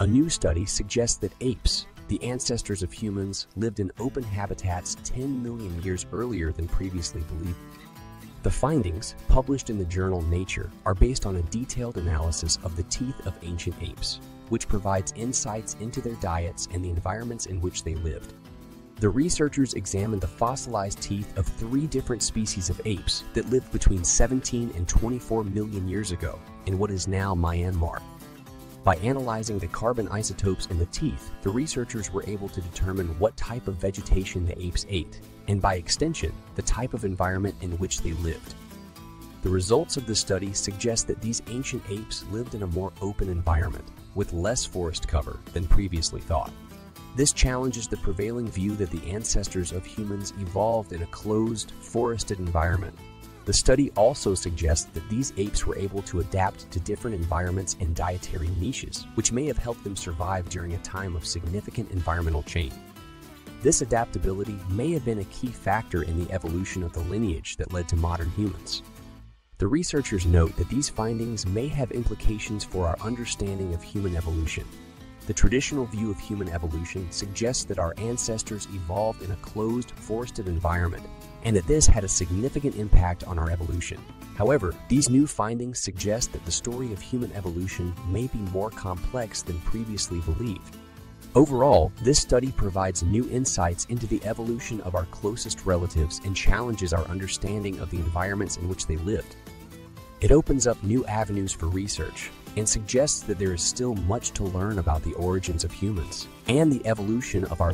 A new study suggests that apes, the ancestors of humans, lived in open habitats 10 million years earlier than previously believed. The findings, published in the journal Nature, are based on a detailed analysis of the teeth of ancient apes, which provides insights into their diets and the environments in which they lived. The researchers examined the fossilized teeth of three different species of apes that lived between 17 and 24 million years ago in what is now Myanmar. By analyzing the carbon isotopes in the teeth, the researchers were able to determine what type of vegetation the apes ate, and by extension, the type of environment in which they lived. The results of the study suggest that these ancient apes lived in a more open environment, with less forest cover than previously thought. This challenges the prevailing view that the ancestors of humans evolved in a closed, forested environment. The study also suggests that these apes were able to adapt to different environments and dietary niches, which may have helped them survive during a time of significant environmental change. This adaptability may have been a key factor in the evolution of the lineage that led to modern humans. The researchers note that these findings may have implications for our understanding of human evolution. The traditional view of human evolution suggests that our ancestors evolved in a closed, forested environment, and that this had a significant impact on our evolution. However, these new findings suggest that the story of human evolution may be more complex than previously believed. Overall, this study provides new insights into the evolution of our closest relatives and challenges our understanding of the environments in which they lived. It opens up new avenues for research and suggests that there is still much to learn about the origins of humans and the evolution of our